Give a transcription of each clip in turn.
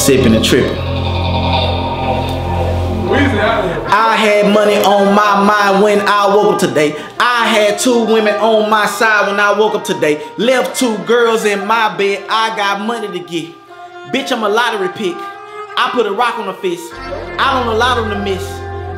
sipping and tripping. I had money on my mind when I woke up today. I had two women on my side when I woke up today. Left two girls in my bed. I got money to get. Bitch, I'm a lottery pick. I put a rock on the fist. I don't allow them to miss.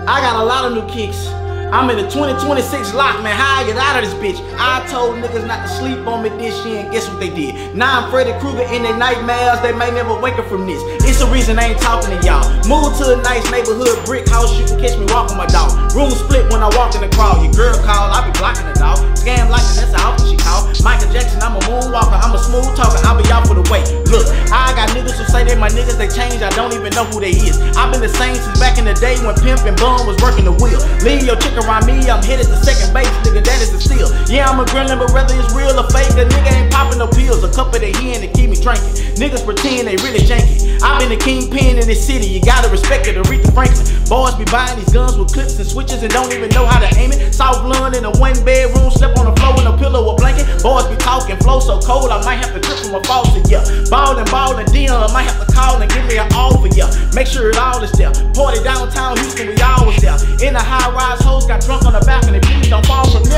I got a lot of new kicks. I'm in the 2026 lock, man. How I get out of this bitch? I told niggas not to sleep on me this year, and guess what they did? Now I'm Freddy Krueger in their nightmares. They may never wake up from this. It's the reason I ain't talking to y'all. Move to a nice neighborhood brick house. You can catch me walking my dog. Room split when I walk in the crowd. Your girl call, I be blocking the dog. Scam like that's how often she call. Michael Jackson, I'm a moonwalker. I'm a smooth talker. I'll be out for the way. Look, I say they my niggas. They change. I don't even know who they is. I've been the same since back in the day when Pimp and Bun was working the wheel. Leave your chick around me. I'm headed to second base, nigga. That is the steal. Yeah, I'm a gremlin, but whether it's real or fake, a nigga ain't popping no pills. A cup of the hen to keep me drinking. Niggas pretend they really janky. I've been the kingpin in this city. You gotta respect it, Aretha Franklin. Boys be buying these guns with clips and switches and don't even know how to aim it. South Lund in a one bedroom, Talking, flow so cold, I might have to trip from a faucet, yeah. Ballin', ballin', Dion, I might have to call and give me an offer, yeah. Make sure it all is there. Party downtown Houston, we always there. In the high rise, hoes got drunk on the balcony, please don't fall from.